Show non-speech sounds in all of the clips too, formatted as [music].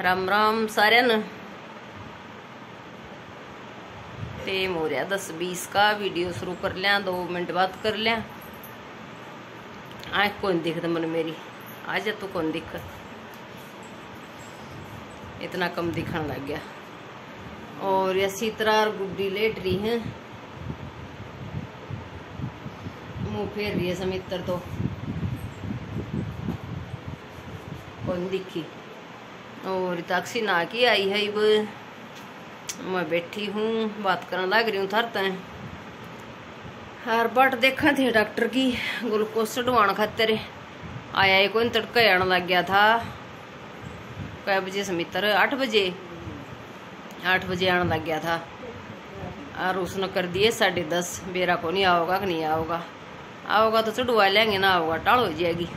राम राम सारे न। टेम हो रहा दस बीस का वीडियो शुरू कर लिया, दो मिनट बात कर लिया। आँख कौन दिख मन मेरी? आ जा तू कौन दिख? इतना कम दिखने लग गया। और ये सीतरा और गुड्डी लेट रही है। मुँह फेर रही है समित्र तो। कौन दिखी? और ताक्सी ना की आई है अब मैं बैठी हूँ, बात करने लग रही हूँ थरते हर बट देखा थे डॉक्टर की, ग्लूकोज चढ़वाने खातिर। आया ही कोई तड़का आने लग गया था। कै बजे समित्र आठ बजे। आठ बजे आने लग गया था। और उसने कर दिए साढ़े दस। बेरा को नहीं आओगा कि नहीं आओगा। आओगा तो चढ़वा लेंगे, ना आओगा, टाल हो जाएगी।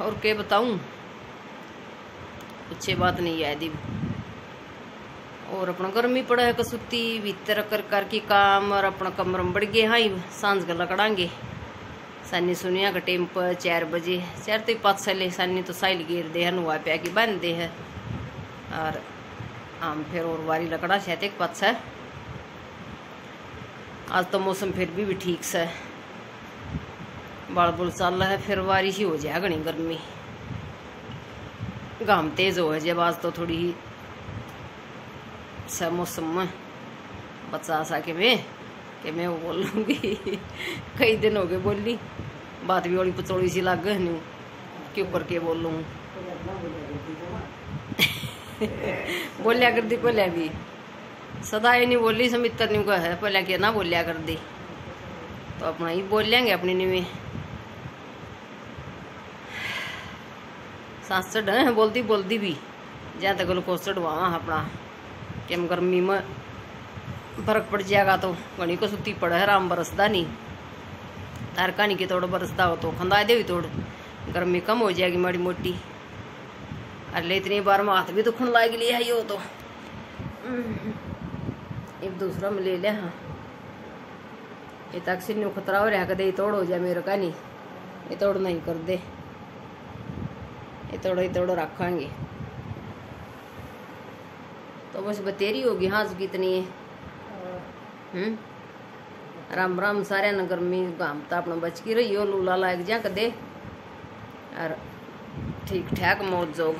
और क्या बताऊँ? अच्छी बात नहीं है दीब और अपना गर्मी पड़ा है कसुती भीतर कर कर की काम और अपना कमर में बढ़ गए हाँ साँझ का लकड़ांगे सानी सुनिया का टाइम पर चार बजे चार तो पाँच साल सानी तो साइल गिर दे है नुआ प्या की बाँध दे है। और आम फिर और वारी लकड़ा शायद एक पाँच है। आज तो मौसम फिर भी, भी ठीक से बाल बुल चल है फिर बारिश ही हो जाए घनी गर्मी। गाम तेज हो जब आज तो थोड़ी ही। सा मौसम में बचा सा के मैं कि मैं वो बोल [laughs] कई दिन हो गए बोली। बात भी बड़ी पचौड़ी सी लग नहीं क्यों करके बोल? लूँ [laughs] बोलिया कर दी पहले भी। सदा ही नहीं बोली समित्र नहीं को पहले के ना बोलिया कर दी तो अपना ही बोल लेंगे अपनी नीवे सांस है, बोलती बोलती भी। जहाँ तक ग्लूकोज चढ़वावा अपना। कि गर्मी में फ़र्क पड़ जाएगा तो घनी को सुती पड़ है, राम बरसदा नहीं। तार कहानी की तोड़ बरसदा हो तो खंदा दे भी तोड़। गर्मी कम हो जाएगी माड़ी मोटी। अरे इतनी बार में हाथ भी दुखन लाग लिया है यो तो। एक दूसरा में ले लिया हाँ। ये तक सिन्नू खतरा हो रहा कदे तोड़ हो जाए, मेरे का नहीं। ये तोड़ नहीं कर दे। इतोड़ो ही तोड़ो रखेंगे। तो बस बतेरी होगी हाँ कितनी है। हम्म? राम राम, सारे ने गर्मी घामता अपना बचकी रही हो, लूला लाग जा कदे। और ठीक ठाक मौज जोग।